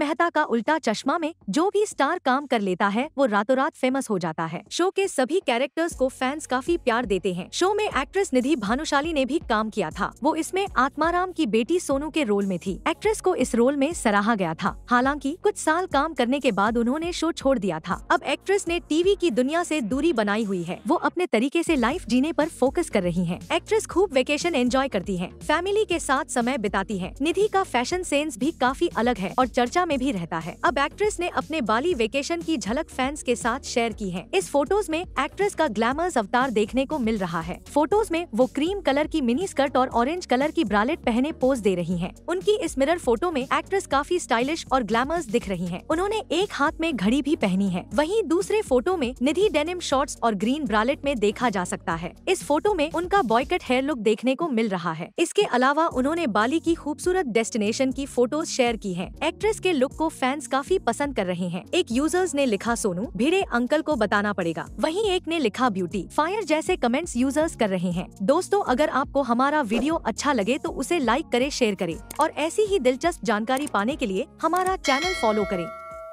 मेहता का उल्टा चश्मा में जो भी स्टार काम कर लेता है वो रातों रात फ़ेमस हो जाता है। शो के सभी कैरेक्टर्स को फैंस काफ़ी प्यार देते हैं। शो में एक्ट्रेस निधि भानुशाली ने भी काम किया था। वो इसमें आत्माराम की बेटी सोनू के रोल में थी। एक्ट्रेस को इस रोल में सराहा गया था। हालाँकि कुछ साल काम करने के बाद उन्होंने शो छोड़ दिया था। अब एक्ट्रेस ने टीवी की दुनिया से दूरी बनाई हुई है। वो अपने तरीके से लाइफ जीने पर फोकस कर रही हैं। एक्ट्रेस खूब वेकेशन एंजॉय करती हैं, फैमिली के साथ समय बिताती हैं। निधि का फ़ैशन सेंस भी काफ़ी अलग है और चर्चा में भी रहता है। अब एक्ट्रेस ने अपने बाली वेकेशन की झलक फैंस के साथ शेयर की है। इस फ़ोटोज़ में एक्ट्रेस का ग्लैमर्स अवतार देखने को मिल रहा है। फ़ोटोज़ में वो क्रीम कलर की मिनी स्कर्ट और ऑरेंज कलर की ब्रालेट पहने पोज दे रही है। उनकी इस मिरर फ़ोटो में एक्ट्रेस काफ़ी स्टाइलिश और ग्लैमर्स दिख रही है। उन्होंने एक हाथ में घड़ी भी पहनी है। वही दूसरे फ़ोटो में निधि डेनिम शॉर्ट्स और ग्रीन ब्रालेट में देखा जा सकता है। इस फ़ोटो में उनका बॉयकट हेयर लुक देखने को मिल रहा है। इसके अलावा उन्होंने बाली की खूबसूरत डेस्टिनेशन की फ़ोटोज़ शेयर की है। एक्ट्रेस के लुक को फैंस काफ़ी पसंद कर रहे हैं। एक यूज़र्स ने लिखा, सोनू, भिड़े अंकल को बताना पड़ेगा। वहीं एक ने लिखा, ब्यूटी, फायर जैसे कमेंट्स यूज़र्स कर रहे हैं। दोस्तों, अगर आपको हमारा वीडियो अच्छा लगे तो उसे लाइक करे, शेयर करे और ऐसी ही दिलचस्प जानकारी पाने के लिए हमारा चैनल फॉलो करें।